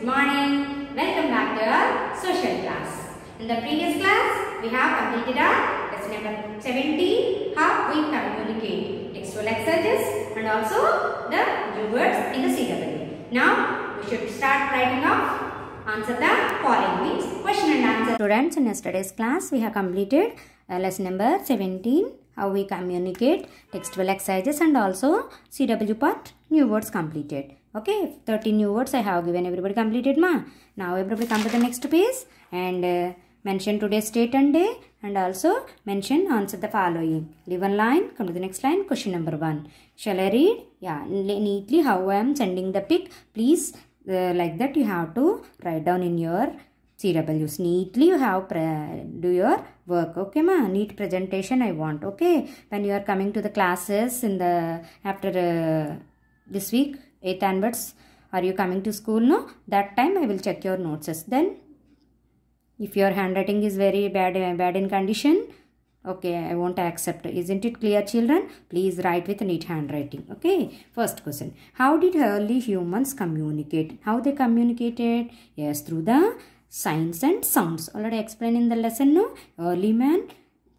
good morning. Welcome back to our social class. In the previous class, we have completed our lesson number 17, how we communicate textual exercises and also the new words in the CW. Now, we should start writing off answer the following means question and answer. Students, in yesterday's class, we have completed uh, lesson number 17, how we communicate textual exercises and also CW part new words completed. Okay, 13 new words I have given everybody completed ma. Now everybody come to the next page and uh, mention today's date and day and also mention answer the following. Leave one line, come to the next line, question number one. Shall I read? Yeah, neatly how I am sending the pic. Please uh, like that you have to write down in your CWs. Neatly you have do your work. Okay ma, neat presentation I want. Okay, when you are coming to the classes in the after uh, this week 8th onwards. Are you coming to school no that time i will check your notes then if your handwriting is very bad eh, bad in condition okay i won't accept. Isn't it clear children? Please write with neat handwriting okay? First question. How did early humans communicate? How they communicated? Yes through the signs and sounds. Already explained in the lesson no? Early man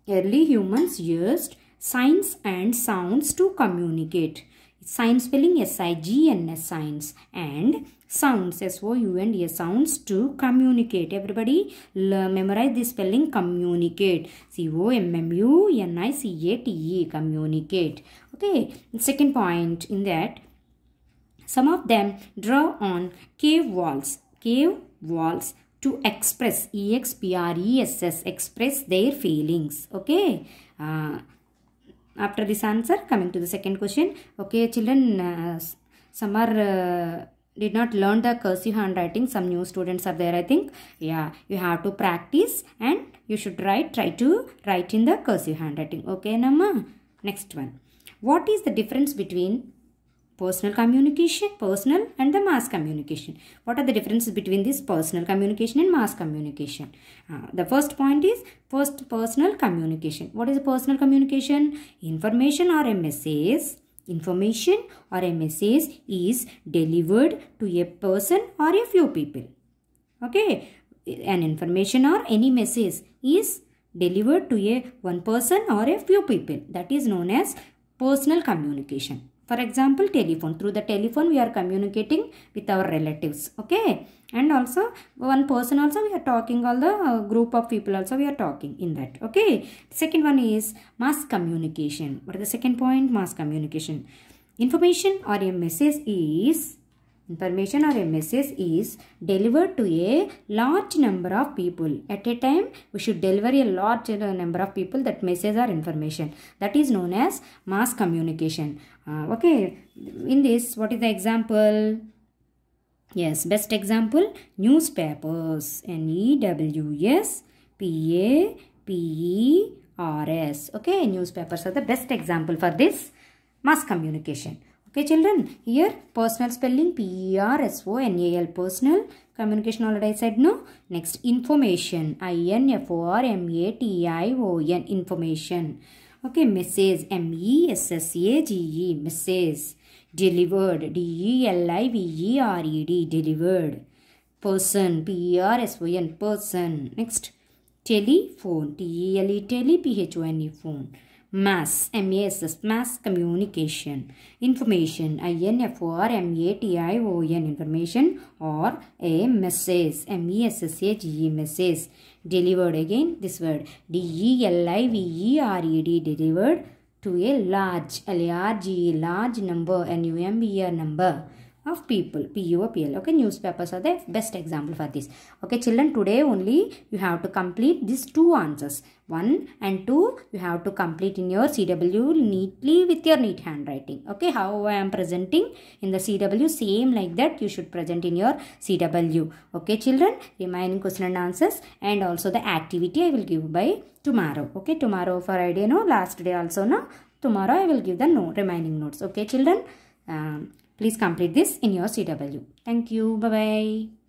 early humans used signs and sounds to communicate sign spelling S-I-G-N-S signs and sounds S-O-U-N-D-S sounds to communicate. Everybody memorize the spelling communicate. C-O-M-M-U-N-I-C-A-T-E communicate. Okay. Second point in that some of them draw on cave walls. Cave walls to express E-X-P-R-E-S-S express their feelings. Okay. Uh, after this answer coming to the second question. Okay children uh, some are uh, did not learn the cursive handwriting. Some new students are there i think. Yeah you have to practice and you should write try to write in the cursive handwriting. Okay nama next one. What is the difference between personal communication, personal and the mass communication. What are the differences between this personal communication and mass communication? Uh, the first point is first personal communication. What is personal communication? Information or a message. Information or a message is delivered to a person or a few people. Okay. An information or any message is delivered to a one person or a few people. That is known as personal communication. For example, telephone. Through the telephone, we are communicating with our relatives. Okay. And also, one person also we are talking, all the uh, group of people also we are talking in that. Okay. Second one is mass communication. What is the second point? Mass communication. Information or a message is information or a message is delivered to a large number of people. At a time we should deliver a large number of people. That message or information. That is known as mass communication. Uh, okay. In this what is the example? Yes best example newspapers. N e w s p a p e r s. Okay newspapers are the best example for this mass communication Okay children, here personal spelling P-E-R-S-O-N-A-L personal communication already I said no. Next information I-N-F-O-R-M-A-T-I-O-N information. Okay message M-E-S-S-A-G-E message. Delivered D-E-L-I-V-E-R-E-D delivered. Person P-E-R-S-O-N person. Next telephone T-E-L-E tele P-H-O-N-E phone mass m-a-s-s mass communication information i-n-f-o-r-m-a-t-i-o-n information or a message m-e-s-s-a-g-e message delivered again this word d-e-l-i-v-e-r-e-d delivered to a large l-a-r-g-e large number n-u-m-b-r number of people p-u-p-l okay? Newspapers are the best example for this. Okay children today only you have to complete these two answers. One and two you have to complete in your cw neatly with your neat handwriting. Okay how i am presenting in the cw same like that you should present in your cw okay children remaining question and answers and also the activity i will give by tomorrow. Okay tomorrow friday no? Last day also no? Tomorrow i will give the no remaining notes. Okay children um, Please complete this in your CW. Thank you. Bye-bye.